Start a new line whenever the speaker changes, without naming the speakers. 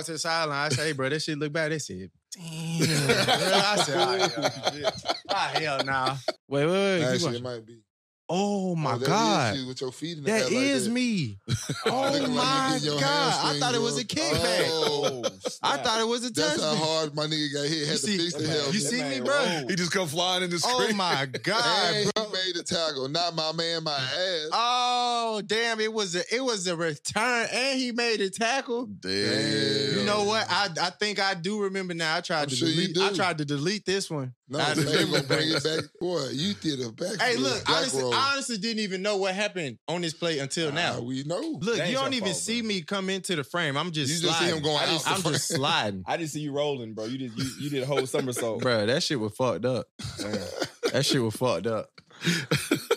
walked to the sideline. I said, "Hey, bro, that shit look bad." They said, "Damn." I said, "Oh, hell, ah, hell nah." Wait, wait, wait.
Actually,
keep
it
watching.
might be.
Oh my
Oh, that is
god.
you with your feet in the
That
air like
is
that.
me. Oh
Looking like
my god! I thought it was a kickback.
Oh,
I thought it was a
That's how hard my nigga got hit. Had
You
to
see-
fix the
you
helmet.
see me, bro?
He just come flying in the screen.
Oh my god,
and
bro.
he made the tackle. Not my man, my ass.
Oh damn! It was a it was a return, and he made a tackle.
Damn.
You know what? I I think I do remember now. I tried
I'm
to
sure
delete. I tried to delete this one.
No,
I remember
gonna bring it back. Boy, you did a back.
Hey, look! Honestly. I honestly didn't even know what happened on this play until now.
Ah, we know.
Look, you don't even
fault,
see
bro.
me come into the frame. I'm just
You just see
sliding.
him going
I
out
I'm just sliding,
I didn't see you rolling, bro. You did you, you did a whole somersault.
bro. That shit was fucked up. That shit was fucked up.